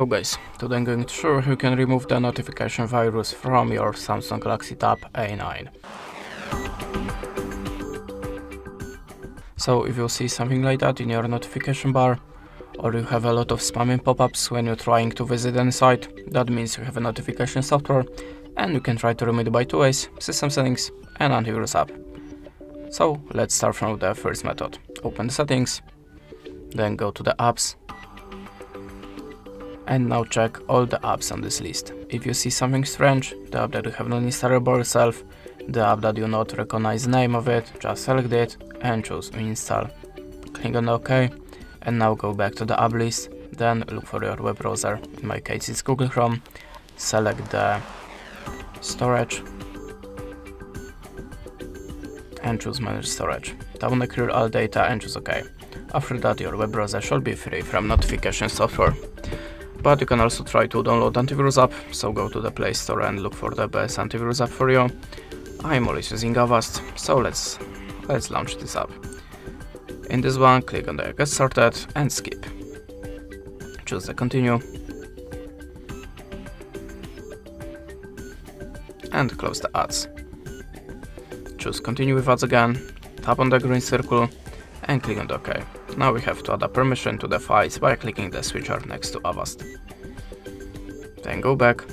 So guys, today I'm going to show you can remove the notification virus from your Samsung Galaxy Tab A9. So if you see something like that in your notification bar, or you have a lot of spamming pop-ups when you're trying to visit any site, that means you have a notification software, and you can try to remove it by two ways, system settings and antivirus app. So let's start from the first method. Open the settings, then go to the apps, and now check all the apps on this list. If you see something strange, the app that you have not installed by yourself, the app that you not recognize the name of it, just select it and choose install. Click on OK and now go back to the app list, then look for your web browser, in my case it's Google Chrome, select the storage and choose manage storage. Tap on clear all data and choose OK. After that your web browser should be free from notification software. But you can also try to download antivirus app, so go to the Play Store and look for the best antivirus app for you. I'm always using Avast, so let's let's launch this app. In this one, click on the Get Started and Skip. Choose the Continue. And close the ads. Choose Continue with ads again, tap on the green circle and click on OK. Now we have to add a permission to the files by clicking the switcher next to Avast. Then go back,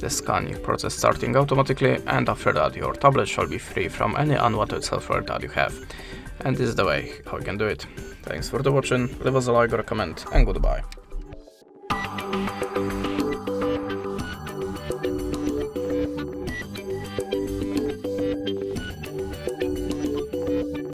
the scanning process starting automatically and after that your tablet shall be free from any unwanted software that you have. And this is the way how you can do it. Thanks for the watching, leave us a like or a comment and goodbye.